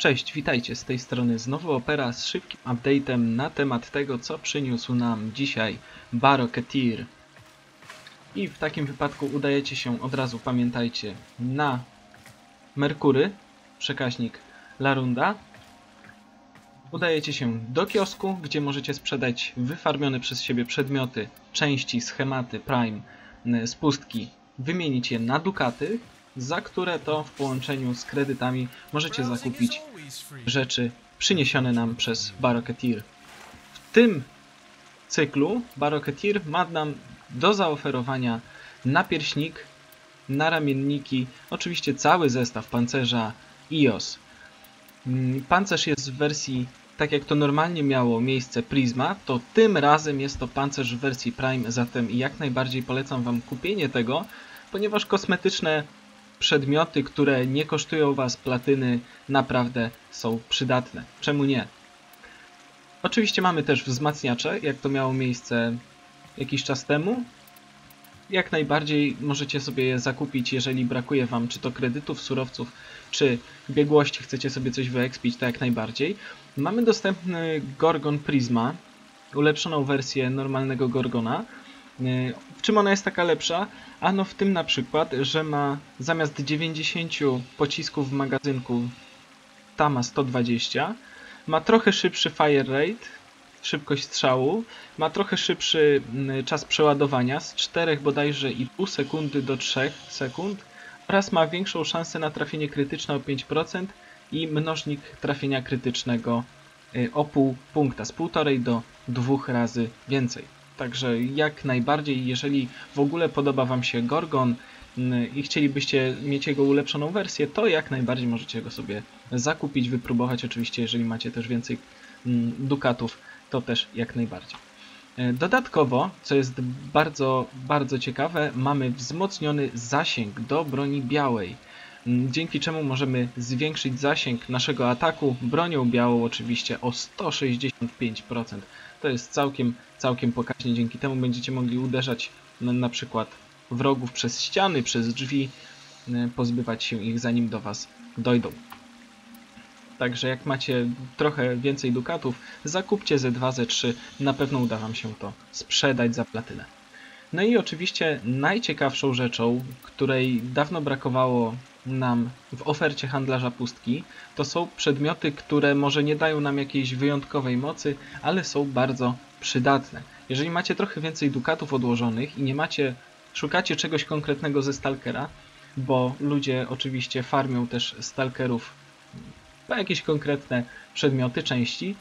Cześć, witajcie z tej strony znowu Opera z szybkim update'em na temat tego, co przyniósł nam dzisiaj Baroketir. I w takim wypadku udajecie się od razu, pamiętajcie, na Merkury, przekaźnik Larunda. Udajecie się do kiosku, gdzie możecie sprzedać wyfarmione przez siebie przedmioty, części, schematy, prime y, z pustki, wymienić je na dukaty, za które to w połączeniu z kredytami możecie zakupić rzeczy przyniesione nam przez Baroketir. W tym cyklu Baroketir ma nam do zaoferowania napierśnik, naramienniki, oczywiście cały zestaw pancerza IOS. Mm, Pancerz jest w wersji, tak jak to normalnie miało miejsce Prisma, to tym razem jest to pancerz w wersji Prime, zatem jak najbardziej polecam Wam kupienie tego, ponieważ kosmetyczne przedmioty, które nie kosztują Was platyny, naprawdę są przydatne. Czemu nie? Oczywiście mamy też wzmacniacze, jak to miało miejsce jakiś czas temu. Jak najbardziej możecie sobie je zakupić, jeżeli brakuje Wam czy to kredytów, surowców, czy biegłości, chcecie sobie coś wyekspić, to jak najbardziej. Mamy dostępny Gorgon Prisma, ulepszoną wersję normalnego Gorgona. W czym ona jest taka lepsza? Ano w tym na przykład, że ma zamiast 90 pocisków w magazynku, ta ma 120, ma trochę szybszy fire rate, szybkość strzału, ma trochę szybszy czas przeładowania z 4 bodajże i pół sekundy do 3 sekund oraz ma większą szansę na trafienie krytyczne o 5% i mnożnik trafienia krytycznego y, o pół punkta, z półtorej do dwóch razy więcej. Także jak najbardziej, jeżeli w ogóle podoba Wam się Gorgon mm, i chcielibyście mieć jego ulepszoną wersję, to jak najbardziej możecie go sobie zakupić, wypróbować. Oczywiście, jeżeli macie też więcej mm, dukatów, to też jak najbardziej. E, dodatkowo, co jest bardzo, bardzo ciekawe, mamy wzmocniony zasięg do broni białej, dzięki czemu możemy zwiększyć zasięg naszego ataku bronią białą oczywiście o 165%. To jest całkiem, całkiem pokaźnie. Dzięki temu będziecie mogli uderzać na, przykład wrogów przez ściany, przez drzwi, e, pozbywać się ich zanim do Was dojdą. Także jak macie trochę więcej dukatów, zakupcie ze 2, ze 3, na pewno uda Wam się to sprzedać za platynę. No i oczywiście najciekawszą rzeczą, której dawno brakowało nam w ofercie handlarza pustki, to są przedmioty, które może nie dają nam jakiejś wyjątkowej mocy, ale są bardzo przydatne. Jeżeli macie trochę więcej dukatów odłożonych i nie macie, szukacie czegoś konkretnego ze stalkera, bo ludzie oczywiście farmią też stalkerów po jakieś konkretne przedmioty, części,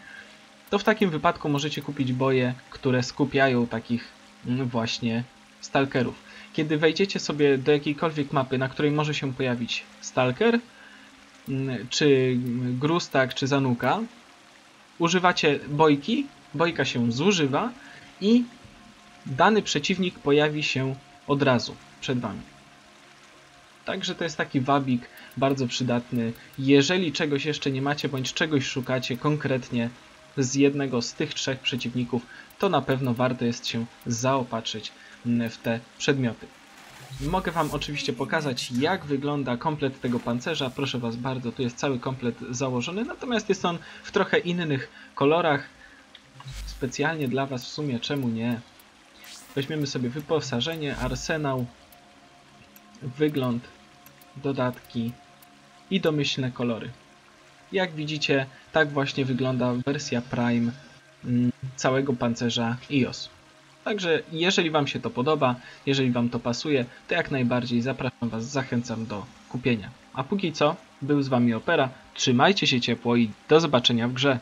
to w takim wypadku możecie kupić boje, które skupiają takich właśnie stalkerów. Kiedy wejdziecie sobie do jakiejkolwiek mapy, na której może się pojawić stalker, mm, czy grustak, czy zanuka, używacie bojki, bojka się zużywa i dany przeciwnik pojawi się od razu przed wami. Także to jest taki wabik bardzo przydatny. Jeżeli czegoś jeszcze nie macie, bądź czegoś szukacie konkretnie z jednego z tych trzech przeciwników, to na pewno warto jest się zaopatrzyć w te przedmioty. Mogę Wam oczywiście pokazać, jak wygląda komplet tego pancerza. Proszę Was bardzo, tu jest cały komplet założony, natomiast jest on w trochę innych kolorach. Specjalnie dla Was w sumie, czemu nie? Weźmiemy sobie wyposażenie, arsenał, wygląd, dodatki i domyślne kolory. Jak widzicie, tak właśnie wygląda wersja Prime mm, całego pancerza iOS. Także jeżeli Wam się to podoba, jeżeli Wam to pasuje, to jak najbardziej zapraszam Was, zachęcam do kupienia. A póki co, był z Wami Opera, trzymajcie się ciepło i do zobaczenia w grze.